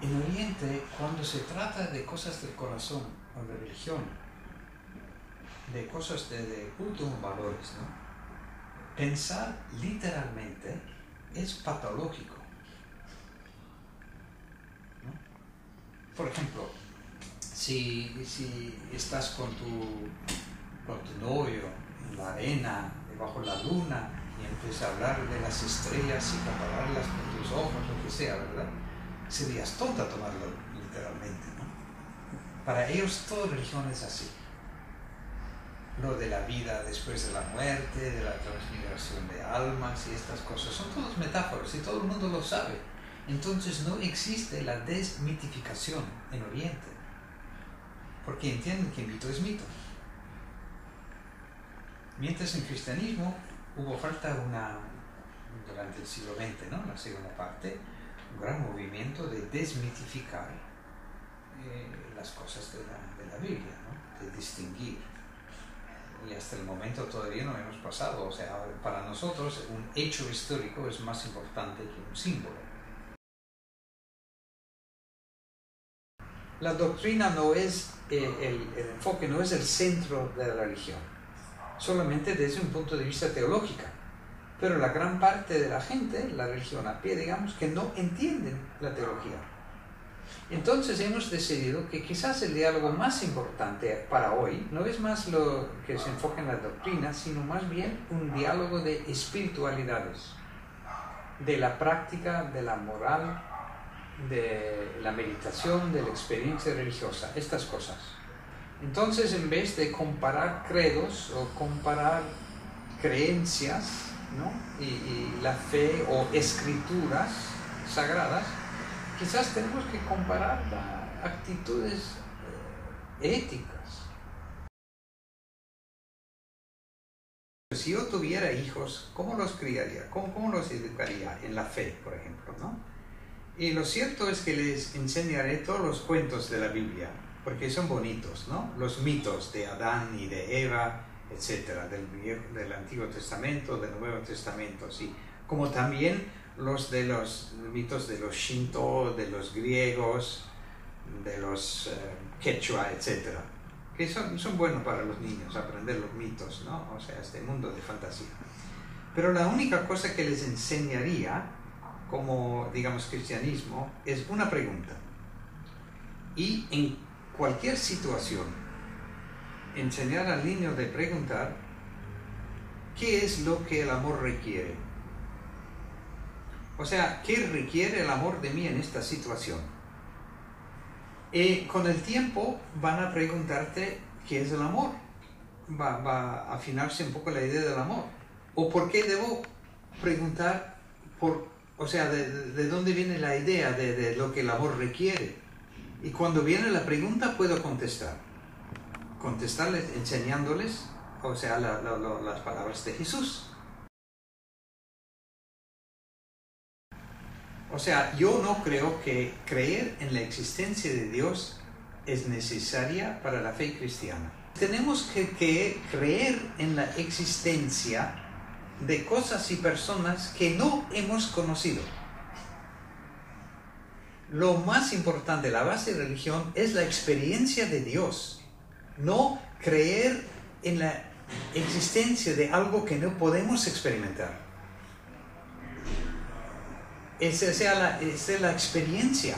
En Oriente, cuando se trata de cosas del corazón o de religión, de cosas de, de últimos valores, pensar literalmente es patológico. Por ejemplo, si, estás con tu, con tu novio en la arena, debajo de la luna, y empiezas a hablar de las estrellas y compararlas con tus ojos, lo que sea, ¿verdad? Serías tonta tomarlo literalmente, ¿no? Para ellos toda religión es así. Lo de la vida después de la muerte, de la transmigración de almas y estas cosas, son todas metáforas y todo el mundo lo sabe. Entonces no existe la desmitificación en Oriente, porque entienden que mito es mito. Mientras en cristianismo hubo falta una, durante el siglo XX, ¿no? la segunda parte, un gran movimiento de desmitificar eh, las cosas de la, de la Biblia, ¿no? de distinguir. Y hasta el momento todavía no hemos pasado. O sea, para nosotros un hecho histórico es más importante que un símbolo. la doctrina no es eh, el, enfoque, no es el centro de la religión, solamente desde un punto de vista teológico. Pero la gran parte de la gente, la religión a pie, digamos, que no entienden la teología. Entonces hemos decidido que quizás el diálogo más importante para hoy no es más lo que se enfoca en la doctrina, sino más bien un diálogo de espiritualidades, de la práctica, de la moral, de la meditación, de la experiencia religiosa, estas cosas. Entonces, en vez de comparar credos o comparar creencias ¿no? y, la fe o escrituras sagradas, quizás tenemos que comparar actitudes eh, éticas. Si yo tuviera hijos, ¿cómo los criaría? ¿Cómo, ¿Cómo, los educaría en la fe, por ejemplo? ¿no? Y lo cierto es que les enseñaré todos los cuentos de la Biblia, porque son bonitos, ¿no? Los mitos de Adán y de Eva, etcétera, del, del Antiguo Testamento, del Nuevo Testamento, sí. Como también los de los mitos de los Shinto, de los griegos, de los eh, quechua, etcétera, que son, son buenos para los niños, aprender los mitos, ¿no? O sea, este mundo de fantasía. Pero la única cosa que les enseñaría como, digamos, cristianismo es una pregunta. Y en cualquier situación, enseñar al niño de preguntar, ¿qué es lo que el amor requiere? O sea, ¿qué requiere el amor de mí en esta situación? Y con el tiempo van a preguntarte qué es el amor. Va, va a afinarse un poco la idea del amor. ¿O por qué debo preguntar por o sea, de, dónde viene la idea de, lo que el amor requiere. Y cuando viene la pregunta puedo contestar. Contestarles enseñándoles, o sea, las palabras de Jesús. O sea, yo no creo que creer en la existencia de Dios es necesaria para la fe cristiana. Tenemos que, que creer en la existencia de cosas y personas que no hemos conocido. Lo más importante, la base de religión, es la experiencia de Dios, no creer en la existencia de algo que no podemos experimentar. Esa es la, la experiencia.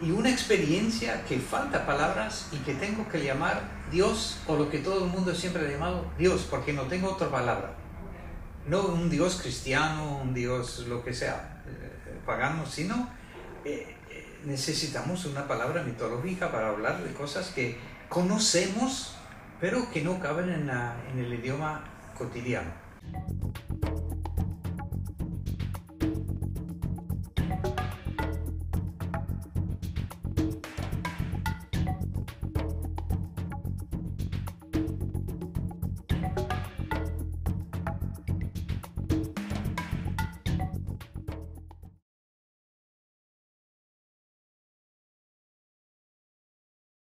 Y una experiencia que falta palabras y que tengo que llamar Dios o lo que todo el mundo siempre ha llamado Dios, porque no tengo otra palabra no un Dios cristiano, un Dios lo que sea, eh, pagano, sino eh, eh, necesitamos una palabra mitológica para hablar de cosas que conocemos, pero que no caben en, en el idioma cotidiano.